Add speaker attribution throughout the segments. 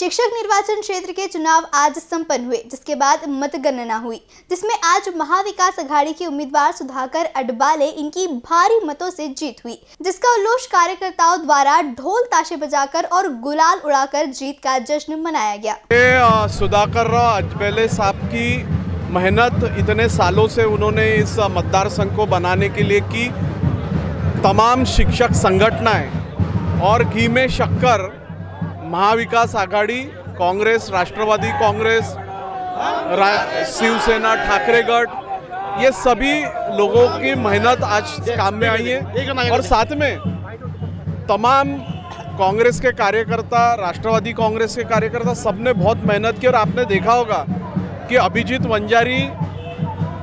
Speaker 1: शिक्षक निर्वाचन क्षेत्र के चुनाव आज संपन्न हुए, जिसके बाद मतगणना हुई, जिसमें आज महाविकास अघाड़ी के उम्मीदवार सुधाकर अडबाले इनकी भारी मतों से जीत हुई, जिसका उल्लोष कार्यकर्ताओं द्वारा ढोल ताशे बजाकर और गुलाल उड़ाकर जीत का जश्न मनाया गया।
Speaker 2: सुधाकर अजबेले साहब की मेहनत इतने सालों से उन्होंने इस मतदार संघ को बनाने के लिए की। तमाम शिक्षक संगठनाएँ और घी में शक्कर महाविकास आघाड़ी कांग्रेस राष्ट्रवादी कांग्रेस रा, शिवसेना ठाकरे गढ़ ये सभी लोगों की मेहनत आज काम में आई है। और साथ में तमाम कांग्रेस के कार्यकर्ता राष्ट्रवादी कांग्रेस के कार्यकर्ता सबने बहुत मेहनत की और आपने देखा होगा कि अभिजीत वंजारी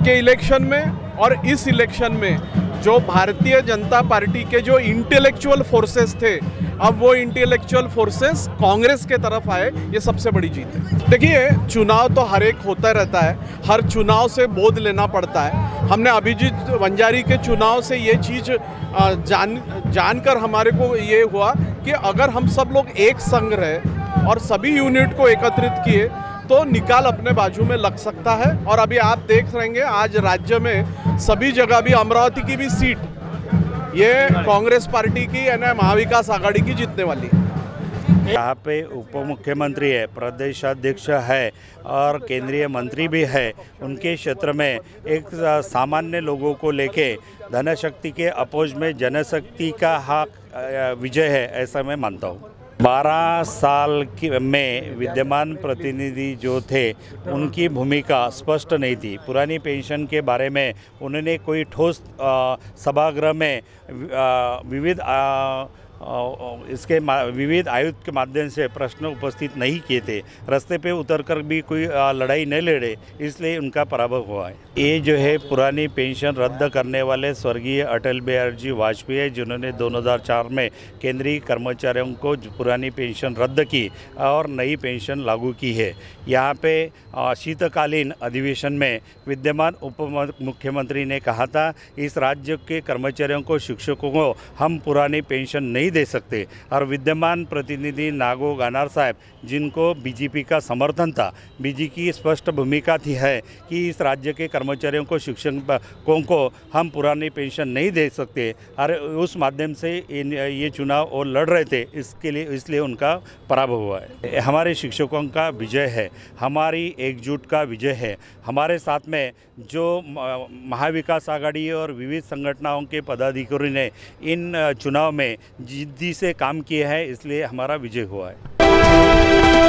Speaker 2: के इलेक्शन में और इस इलेक्शन में जो भारतीय जनता पार्टी के जो इंटेलेक्चुअल फोर्सेस थे, अब वो इंटेलेक्चुअल फोर्सेस कांग्रेस के तरफ़ आए, ये सबसे बड़ी जीत है। देखिए, चुनाव तो हर एक होता रहता है, हर चुनाव से बोध लेना पड़ता है। हमने अभिजीत वंजारी के चुनाव से ये चीज़ जान, जानकर हमारे को ये हुआ कि अगर हम सब लोग एक संग रहे और सभी यूनिट को एकत्रित किए तो निकाल अपने बाजू में लग सकता है। और अभी आप देख रहेंगे, आज राज्य में सभी जगह भी अमरावती की भी सीट, ये कांग्रेस पार्टी की यानी महाविकास आघाड़ी की जीतने वाली। है
Speaker 3: यहाँ पे उप मुख्यमंत्री है, प्रदेशाध्यक्ष है और केंद्रीय मंत्री भी है। उनके क्षेत्र में एक सामान्य लोगों को लेके धनशक्ति के अपोज में जनशक्ति का हक विजय है, ऐसा मैं मानता हूँ। बारह साल की में विद्यमान प्रतिनिधि जो थे, उनकी भूमिका स्पष्ट नहीं थी। पुरानी पेंशन के बारे में उन्होंने कोई ठोस सभागृह में विविध इसके विविध आयुक्त के माध्यम से प्रश्न उपस्थित नहीं किए थे। रास्ते पे उतरकर भी कोई लड़ाई नहीं लड़े, इसलिए उनका पराभव हुआ है। ये जो है पुरानी पेंशन रद्द करने वाले स्वर्गीय अटल बिहारी जी वाजपेयी जिन्होंने 2004 में केंद्रीय कर्मचारियों को पुरानी पेंशन रद्द की और नई पेंशन लागू की है। यहाँ पे शीतकालीन अधिवेशन में विद्यमान उप मुख्यमंत्री ने कहा था, इस राज्य के कर्मचारियों को, शिक्षकों को, हम पुरानी पेंशन नहीं नहीं दे सकते। और विद्यमान प्रतिनिधि नागो गानार साहब, जिनको बीजेपी का समर्थन था बीजेपी की स्पष्ट भूमिका थी है कि इस राज्य के कर्मचारियों को शिक्षकों को हम पुरानी पेंशन नहीं दे सकते। और उस माध्यम से ये चुनाव और लड़ रहे थे, इसके लिए, इसलिए उनका पराभव हुआ है। हमारे शिक्षकों का विजय है, हमारी एकजुट का विजय है। हमारे साथ में जो महाविकास आघाड़ी और विविध संगठनाओं के पदाधिकारी ने इन, चुनाव में जिद्दी से काम किया है इसलिए हमारा विजय हुआ है।